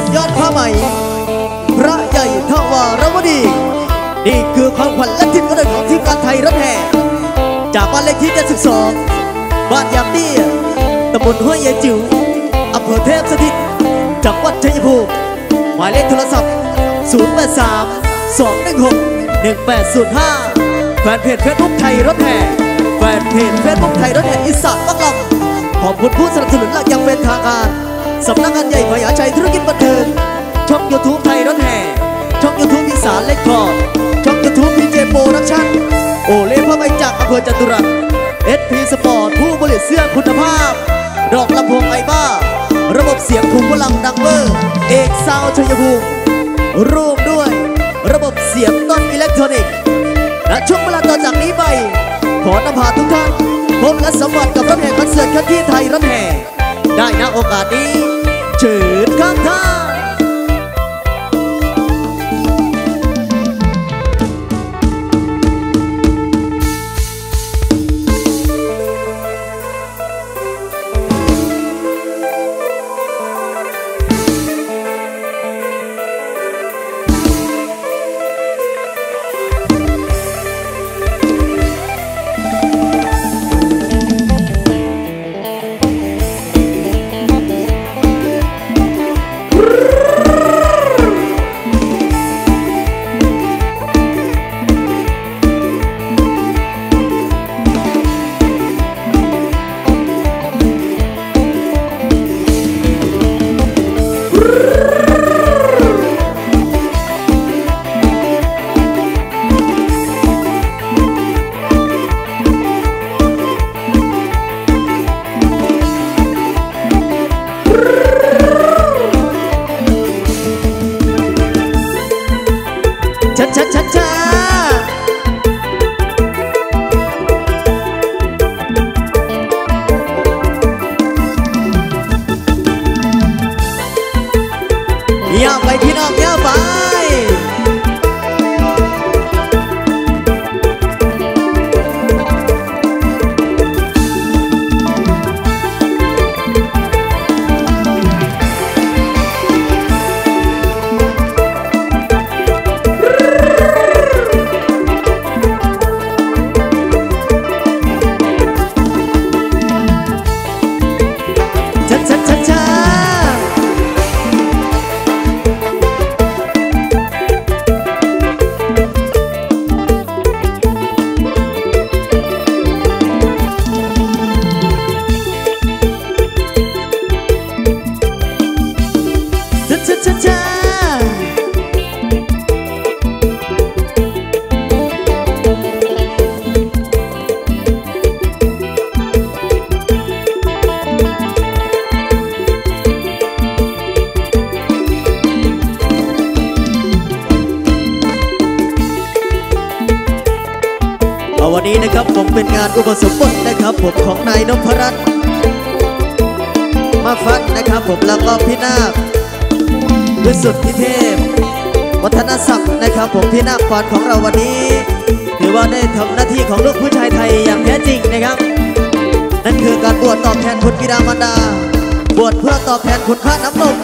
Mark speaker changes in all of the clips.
Speaker 1: สุดยอดผ้าไหม พระใหญ่ทวารวดี นี่คือความขวัญและทิศกระเดินของทีมการไทยรถแห่ จากบ้านเลขที่ 72 บ้านยามเตี้ยตำบลห้วยยายจิ๋วอำเภอเทพสถิต จังหวัดชัยภูมิ หมายเลขโทรศัพท์ 083 216 1805 แฟนเพจเฟซบุ๊กไทยรถแห่ แฟนเพจเฟซบุ๊กไทยรถแห่อีสานบังลำขอบคุณผู้สนับสนุนหลักอยังเป็นทางการ สำนักงานใหญ่พยาชัยธุรกิจบันเทิงช่องยูทูบไทยรถแห่ช่องยูทูบอีสานเล็กคอร์ดช่องยูทูบพีเจโปรดักชั่นโอเล่พ่อไปจากอำเภอจตุรัสเอสพีสปอร์ตผู้ผลิตเสื้อคุณภาพ ดอกลำโพงไอบ้า ระบบเสียงคุมพลังดังเบอร์เอกซาวชัยภูมิร่วมด้วย ระบบเสียงต้นอิเล็กทรอนิกส์และช่วงเวลาต่อจากนี้ไป ขอนำพาทุกท่านพบและสัมผัสกับรถแห่คอนเสิร์ตคันที่ไทยรถแห่ ได้ณ อุปสมบทนะครับผมของนายนพรัตน์มาฟัดนะครับผมแล้วก็พี่นาควิสุทธิเทพ วัฒนศักดิ์นะครับผมพี่นาคพรของเราวันนี้ถือว่าได้ทำหน้าที่ของลูกผู้ชายไทยอย่างแท้จริงนะครับ นั่นคือการบวชตอบแทนคุณบิดามารดา บวชเพื่อตอบแทนคุณค่าน้ำนม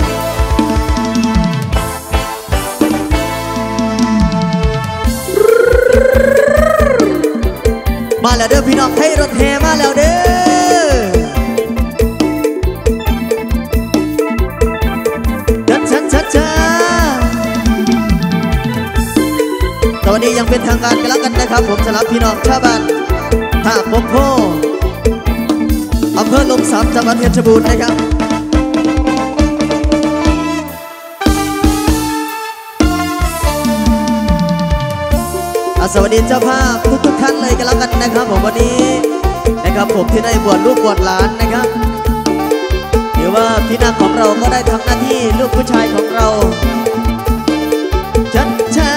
Speaker 1: มาแล้วเด้อพี่น้องให้รถแห่มาแล้วเด้อชัดชัดชัดชัดตอนนี้ยังเป็นทางการกันแล้วกันนะครับ ผมสำหรับพี่น้องชาวบ้านท่าปมโพอำเภอลมสามจังหวัดเพชรบูรณ์นะครับ สวัสดีเจ้าภาพทุกทุกท่านเลยกันแล้วกันนะครับผมวันนี้นะครับผมที่ได้บวชลูกบวชหลานนะครับหรือว่าพี่นาคของเราก็ได้ทำหน้าที่ลูกผู้ชายของเราชัดชา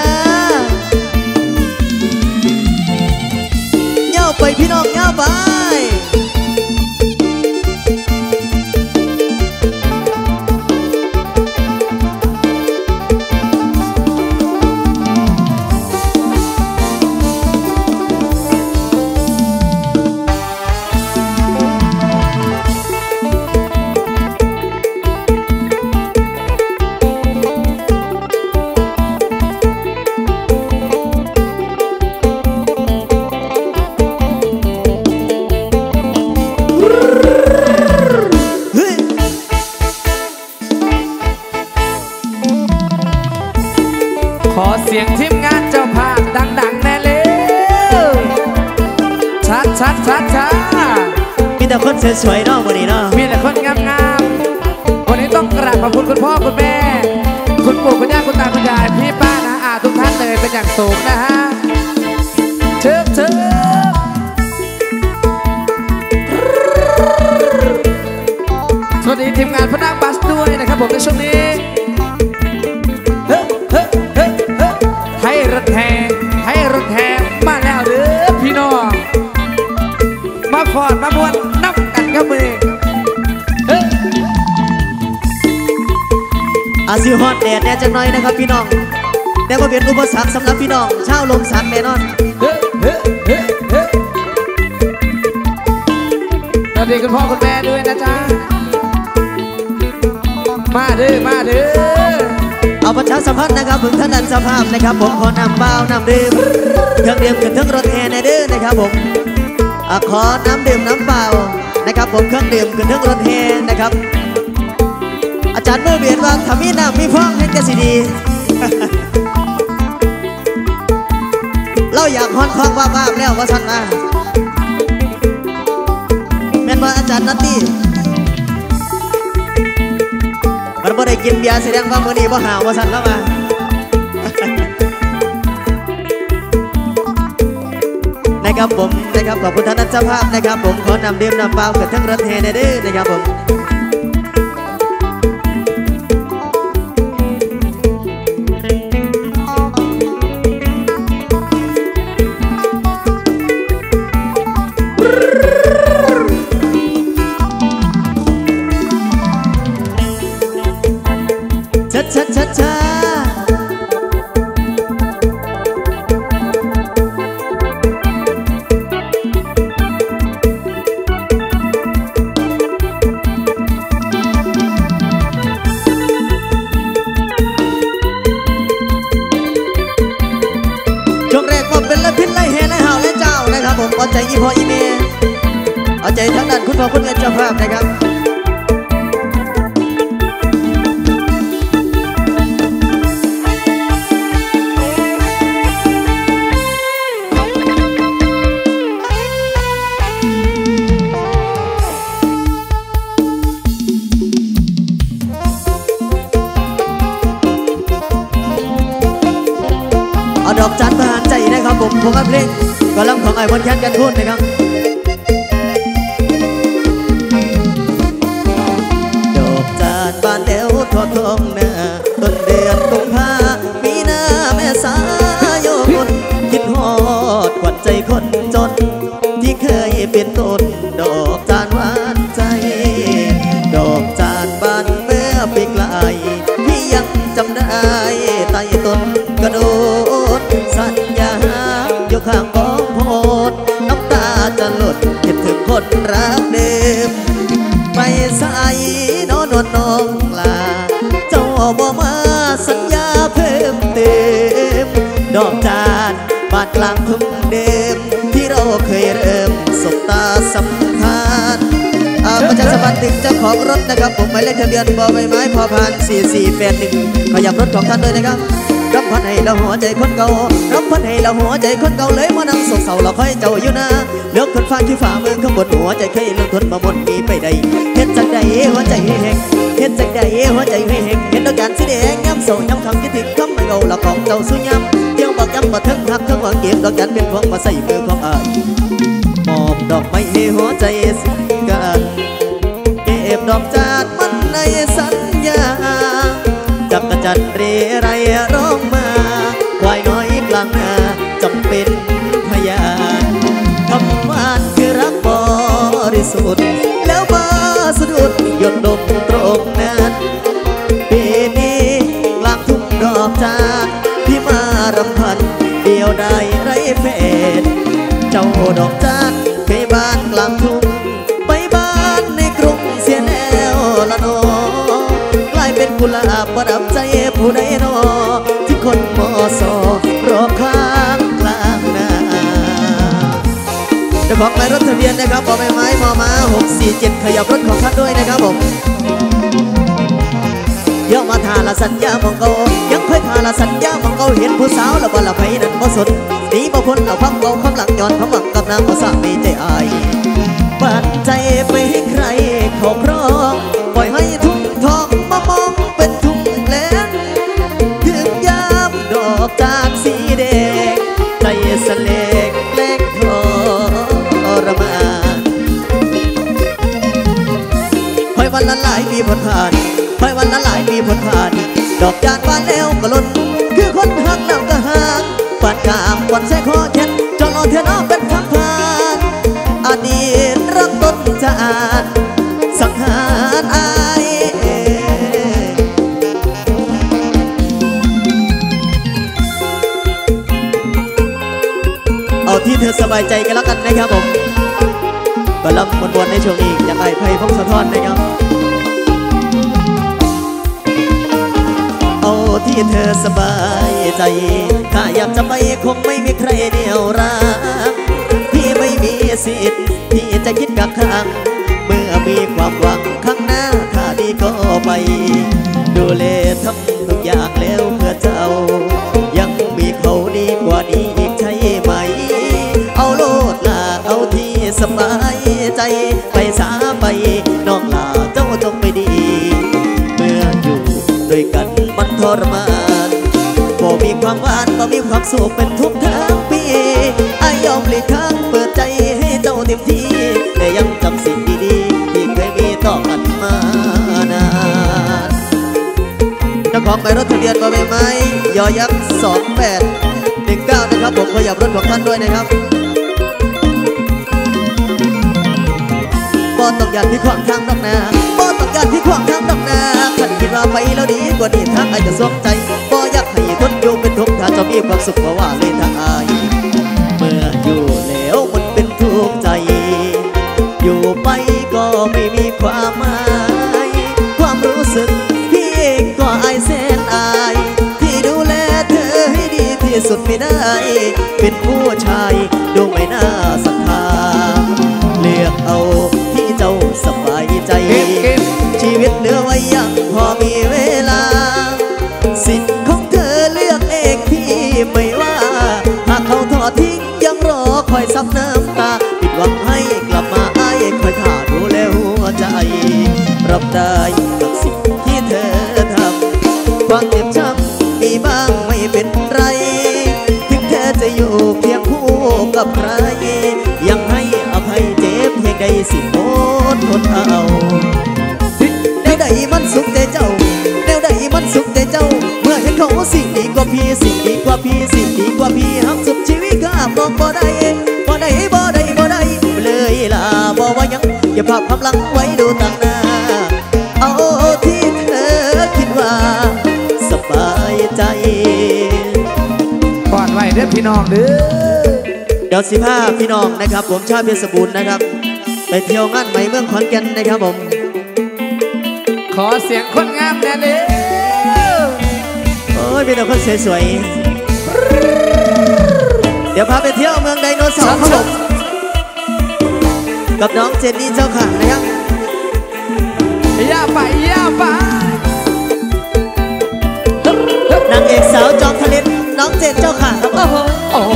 Speaker 1: เงาไปพี่น้องเงาไป
Speaker 2: แฮอด
Speaker 1: แดดแน่จังน่อยนะครับพี่น้องแต่ว่าเป็นอุปสรรคสำหรับพี่น้องชาวลมสักแน่นอน
Speaker 2: สวัสดีคุณพ่อคุณแม่ด้วยนะจ๊ะ มาเด้อมาเด้อ
Speaker 1: เอาประชาสัมพันธ์นะครับถึงท่านนันสภาพนะครับ ผมขอนำเปล่านำดื่มเครื่องดื่มขึ้นทั้งรถแห่ในเด้อนะครับผมอะขอน้ำดื่มน้ำเปล่านะครับผมเครื่องดื่มขึ้นทั้งรถแห่นะครับ อาจารย์มือเบียนว่าถ้ามีน้ำมีฟองให้กสิดี เราอยากฮอนคลองว่าบ้าแล้วว่าสันมาแม่นว่าอาจารย์นัตตี้มันบ่ได้กินเบียร์แสดงว่ามื้อนี้บ่หาวว่าสันแล้วมานะครับผมนะครับขอบคุณท่านนักเจ้าภาพนะครับผมขอนำดื่มนำเปล่ากับทั้งรถแห่ในเด้อนะครับผม องไอ้บนแคนกันพุ่นนะครับ ดอกจานบาดกลางทุ่งเดิม ที่เราเคยเริ่มสบตาสัมพันธ์อ่าประชาสัมพันธ์ถึงเจ้าของรถนะครับ ผมหมายเลขทะเบียนบอใบไม้พอพาน4481ขยับรถของท่านด้วยนะครับรับพันให้เราหัวใจคนเก่ารับพันให้เราหัวใจคนเก่าเลยมานั่งโศกเศร้าเราค่อยเจ้าอยู่นะเลือกคนฟ้าที่ฝ่ามือข้างบนหัวใจเคยเลือกทนมาบนมีไปใดเฮ็ดจังใดหัวใจให้แหงเฮ็ดจังใดหัวใจให้แหงเห็นดอกจานสีแดงย้ำโศย้ำคำคิดถึงคำไม่เงาละของเจ้าสุย้ำ บอกย้ำบ่ถึงหักทั้งหวังเก็บดอกจานเป็นของมาใส่มือของอายมอบดอกไม้ให้หัวใจสิกันเก็บดอกจานมันในสัญญาจักรจันเรไรร้องมาควายน้อยกลางนาจำเป็นพยานคำหวานคือรักบริสุทธิ์แล้วมาสะดุดหยดลง จ้าดอกจานเคยบ้านกลางทุ่งไปบ้านในกรุงเสียแล้วละนอกลายเป็นกุหลาบประดับใจผู้ใดนอที่คนมอสอรอข้างกลางนาเจ้าของหมายรถทะเบียนนะครับบอใบไม้มอมา647 ขยับรถของท่านด้วยนะครับผมเดี๋ยวมาทาละสัญญามองโกยังเคยทา ละสัญญาของเขาเห็นผู้สาวแล้วบ่ละไผนั้นบ่สนหนีบ่พ้นเอาความเบาความหลังย้อนความหวังกับนางบ่สร้างมีใจอายปัดใจไปให้ใครเขาครองปล่อยให้ทุ่งทองมามองเป็นทุ่งแลนถึงยามดอกจากสีแดงใจสเลกเล็กทรมานคอยวันละหลายปีผลผ่านคอยวันละหลายปีผลผ่าน ดอกจานบานแล้วก็ล่นคือคนหักแล้วก็ห่างปานกามวันแท้คอแขนจอรอเธอน้อเป็นคำผ่านอดีตเริ่มต้นจะอ่านสังหารอายเอาที่เธอสบายใจกันแล้วกันนะครับผมก็รับมวนๆในช่วงนี้อยากให้ไพ่พงสะท้อนนะครับ ที่เธอสบายใจ ถ้าอยากจะไปคงไม่มีใครเดียวรักพี่ไม่มีสิทธิ์ที่จะคิดกักขังเมื่อมีความหวังข้างหน้าถ้าดีก็ไป ดูแลทำทุกอย่างแล้วเพื่อเจ้า ยังมีเขาดีกว่านี้อีกใช่ไหม เอาโลดลาเอาที่สบายใจไปสาไปน้องลา ทรมานบ่มีความหวานบ่มีความสุขเป็นทุกทั้งปีอายอมหลีกทางเปิดใจให้เจ้าเต็มที่แต่ยังจำสิ่งดีๆที่เคยมีต่อกันมานานเจ้าของใบรถทะเบียนบอใบไม้ยอยักษ์สองแปดหนึ่งเก้านะครับผมขยับรถของท่านด้วยนะครับบอต้องการที่ขวางทางดอกนา บอต้องการที่ขวงทางดอกนาขันคิดว่าไปแล้วดีกว่านี้ทางอายจะสวมใจบออยากให้ทนอยู่เป็นทุกข์ถ้าจะมีความสุขเพราะว่าเลยทางอายเมื่ออยู่แล้วมันเป็นทุกข์ใจ อยู่ไปก็ไม่มีความหมาย ความรู้สึกพี่เองก็อายแสนอาย ที่ดูแลเธอให้ดีที่สุดไม่ได้ เป็นผู้ สิโอดทนเอาแนวใดมันสุขใจเจ้า แนวใดมันสุขใจเจ้า เมื่อเห็นเขาสิ่งดีกว่าพี่ สิ่งดีกว่าพี่ สิ่งดีกว่าพี่หักสุดชีวิตข้ามองบ่ได้บ่ได้บ่ได้บ่ได้เลยล่ะบ่ว่าหยังอย่าภาพความหลังไว้ดูต่างหน้า เอาที่เธอคิดว่า สบายใจ
Speaker 2: ก่อนไว้เด้อพี่น้องเด้อ
Speaker 1: เดี๋ยวสิพาพี่น้องนะครับ ผมชาวเพชรบูรณ์นะครับ ไปเที่ยวงานใหม่เมืองขอนแก่นนะครับผม
Speaker 2: ขอเสียงคนงามแน่เด้อ
Speaker 1: โอ้ยมีแต่คนสวยๆ เดี๋ยวพาไปเที่ยวเมืองไดโนเสาร์ครับผมกับน้องเจนนี่เจ้าขานะครับ
Speaker 2: อย่าไปอย่าไป
Speaker 1: นางเอกสาวจอมทะเลนน้องเจนเจ้าขาครับผ
Speaker 3: มโอ้โห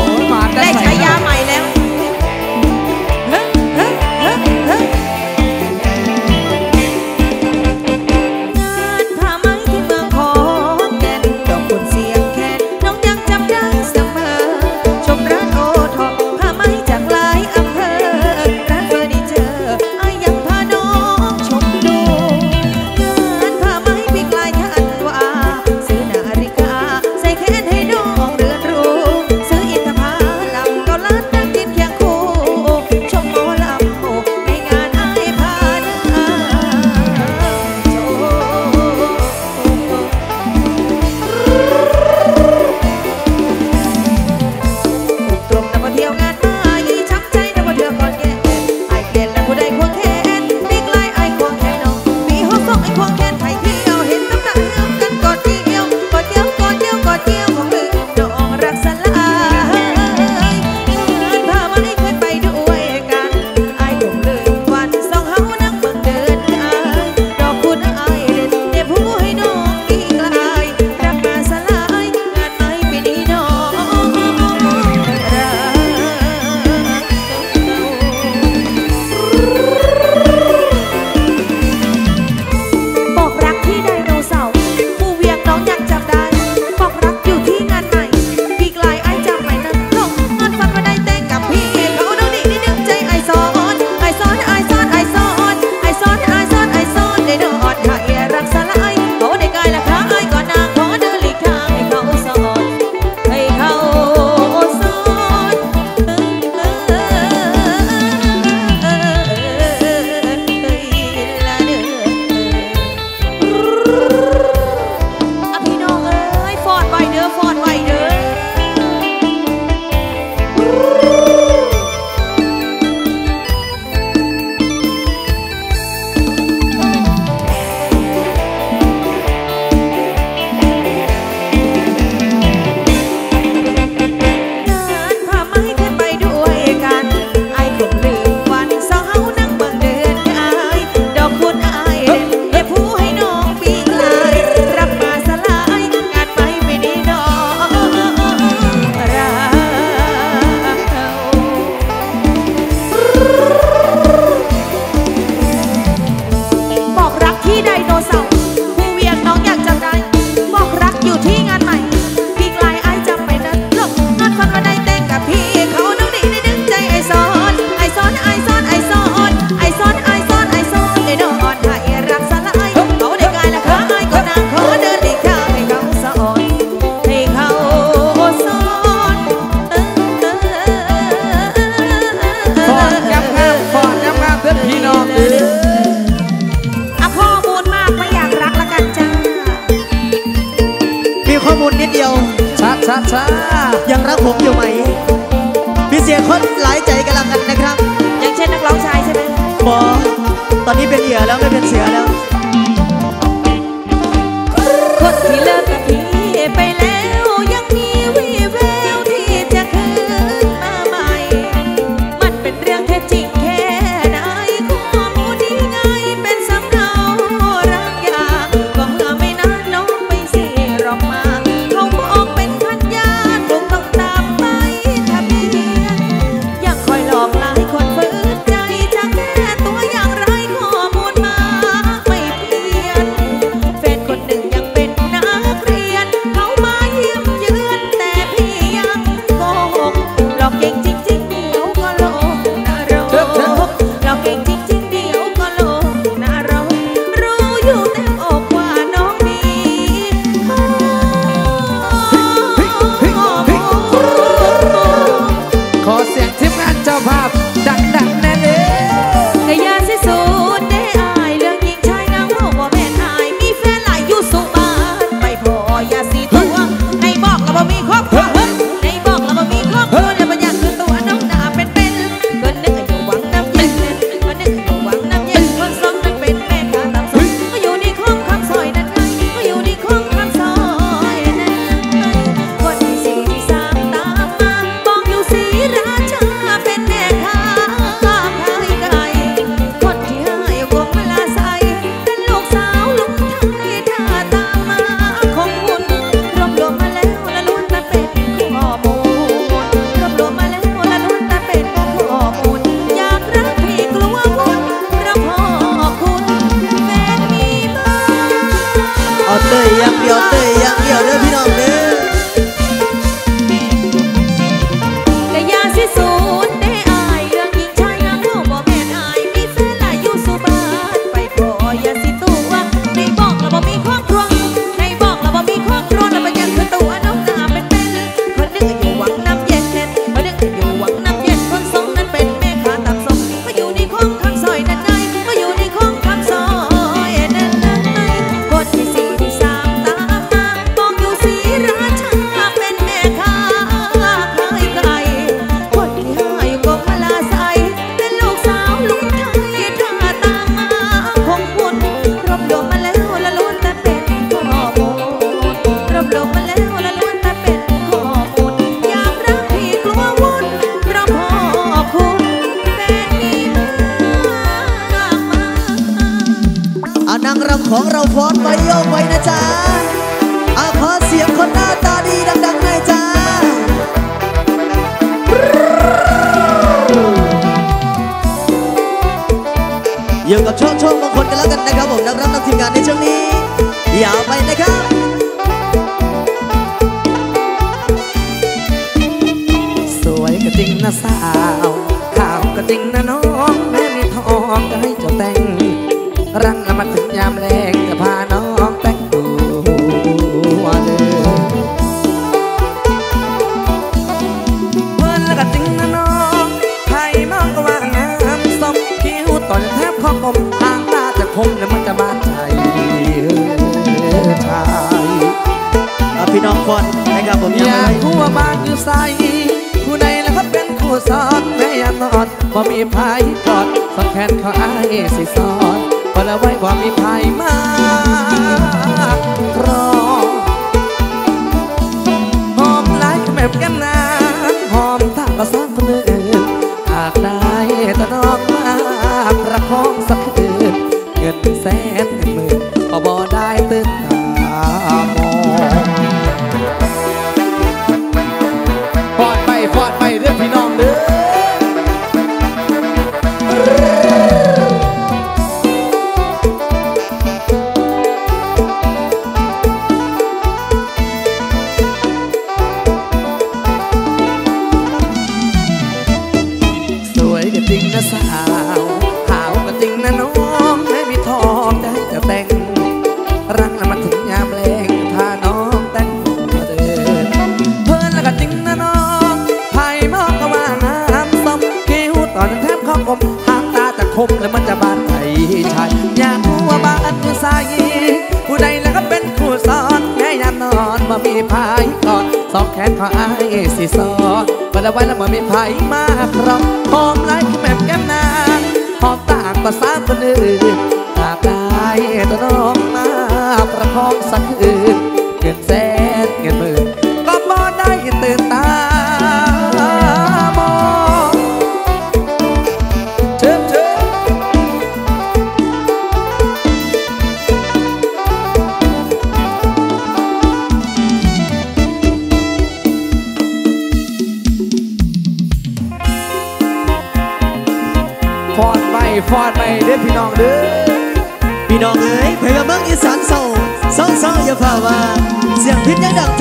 Speaker 3: Margaret Riallo อยู่กับช่วงช่วงบางคนกัน
Speaker 1: แล้วกันนะครับผมนับรับนักทีมงานในช่วงนี้อย่าไปนะครับ
Speaker 2: สวยก็จริงนะสาวขาวก็จริงนะน้องแม่มีทองก็ให้เจ้าแต่งรันมาถึงยามแล น้องคนนะ
Speaker 1: ครับผม
Speaker 2: อ
Speaker 1: ยา
Speaker 2: กคู่บางอยู่ใสผู้ใดแล้วครเป็นคู่สอนแม่ยานอนบ่มีภัยกอดสองแขนเขาอายสิสอนบ่ละไว้ว่มีภัยมารอหอมหลายแม่กันนาหอมทาก็สร้างคนอื่นหากได้ตะนอกมา สองแขนของอายสีซอบันละวันละมันมีไผ่มาครองหอมไหลแม่มแก้มนางหอมต่างภาสาคนอื่นหากได้ตัวน้องมาประคองสักคืนเกินแส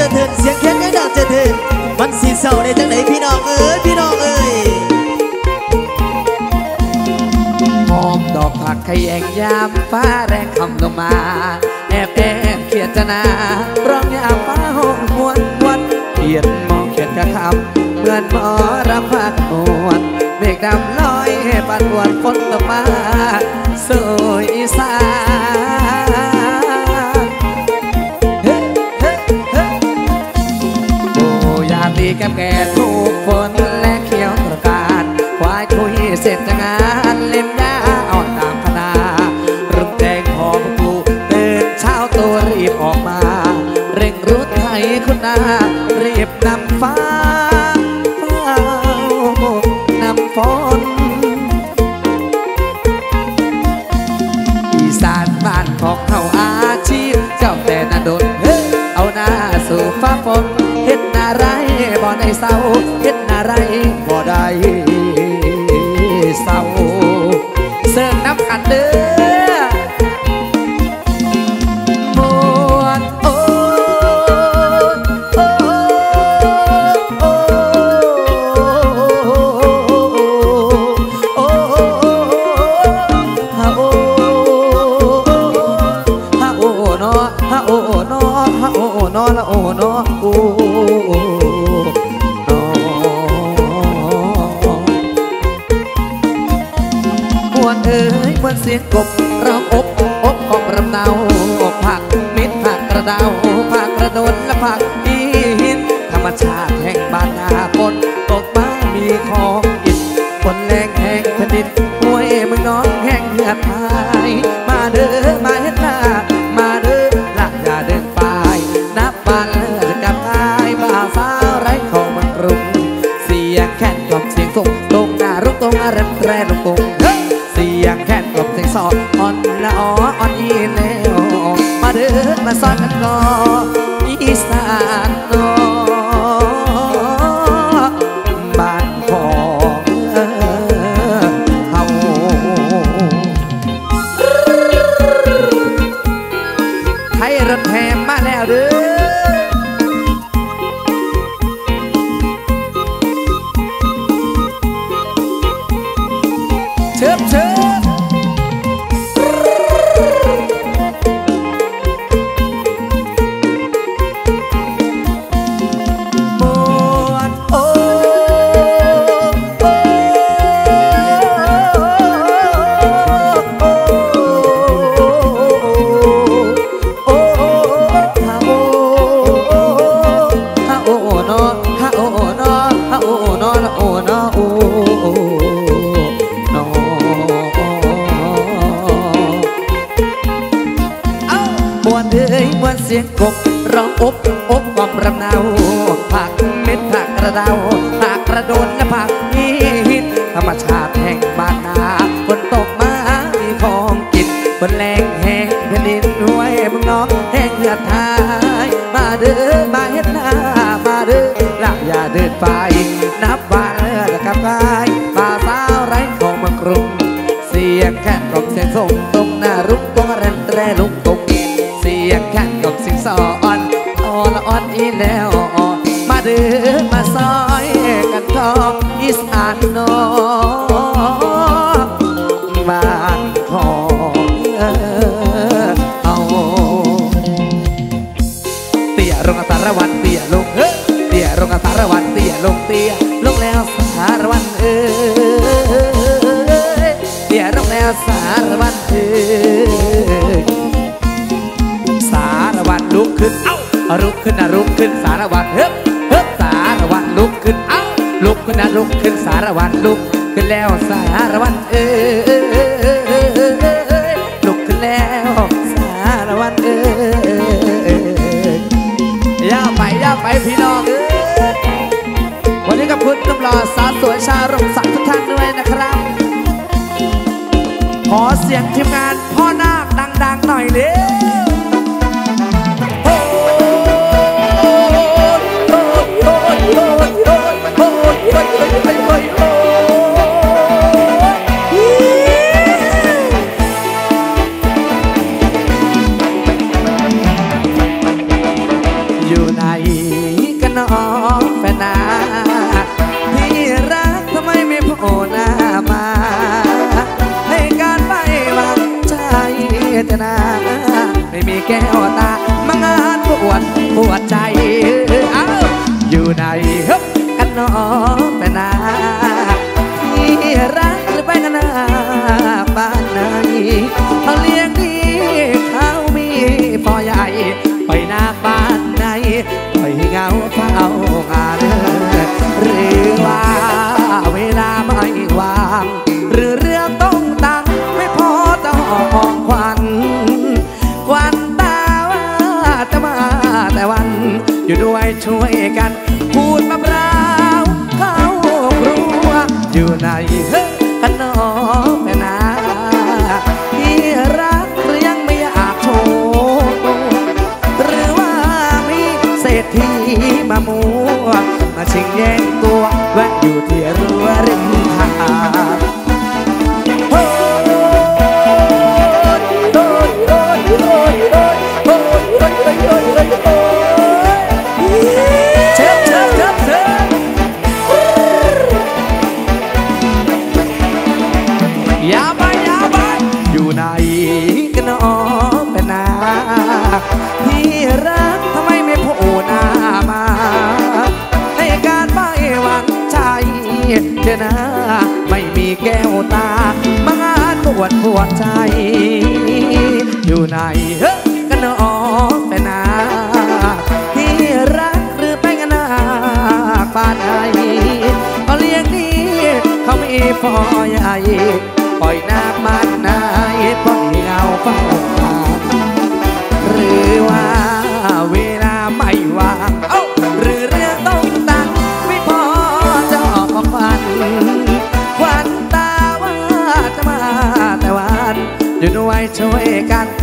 Speaker 2: พิ
Speaker 1: ษยังดังเถินเสียงแค้นยังดังเจเถินมันสีเศร้าในจังไหนพี่น้องเอ๋ยพี่น้องเอ๋ย
Speaker 2: หอมดอกผักขยงยามฟ้าแรงคำลงมา แอบแอบเขียดจะนาร้องยามฟ้าหงวนหวนเขียนมองเขียนกระคำเหมือนหมอรำพักหวนเมฆดำลอยปันหวนฝนตกมา เศร้าเมาสอนกันก่ออีสานเน สียงกบร้องอบอบความรำเนาผักเม็ดผักกระดาว สารวันเตี่ยลงเตี่ยลงแล้วสารวันเอ้ยเตี่ยลงแล้วสารวันเอ้ยสารวัตรลุกขึ้นเอ้าลุกขึ้นนะลุกขึ้นสารวัตรเฮ้ยลุกขึ้นเอ้าลุกขึ้นนะลุกขึ้นสารวันลุกขึ้นแล้วสารวันเอ้ยลุกขึ้นแล้วสารวันเอ้ยย่าไปย่าไปพี่ คุณนุ่มหล่อสาวสวยชาวรงศักดิ์ทุกท่านด้วยนะครับ ขอเสียงทีมงานพ่อนาคดังๆหน่อยเร็วโอ้ยโอ้ยโอ้ยโอ้ยโอ้ยโอ้ย โอหน้ามาในการไปวางใจแต่นาไม่มีแก้วตามางานปวดปวดใจ วแวะอยู่ที่รั้วริมทาง แก้วตา มางานปวดปวดใจ อยู่ไหนเฮ้กันน้องเป็นนาที่รักหรือไปกันนาบ้านไหนเขาเลี้ยงดีเขาไมีพ่อใหญ่ปล่อยน้ำมันนายปล่อยเงาเฝ้าทาหรือว่า pecar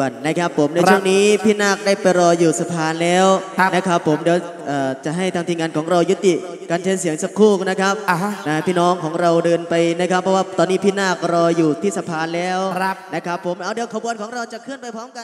Speaker 2: วันนะครับ
Speaker 1: ผมในช่วงนี้พี่นาคได้ไปรออยู่สะพานแล้วนะครับผมเดี๋ยวจะให้ทางทีมงานของเรายุติการเชิญเสียงสักครู่นะครับนะพี่น้องของเราเดินไปนะครับ เพราะว่าตอนนี้พี่นาครออยู่ที่สะพานแล้วนะครับผมเอาเดี๋ยวขบวนของเราจะเคลื่อนไปพร้อมกัน